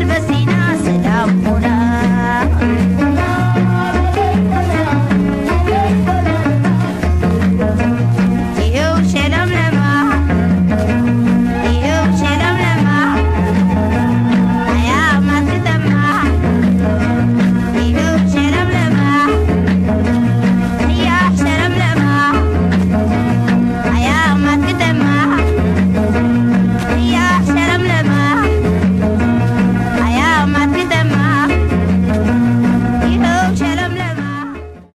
del vecino.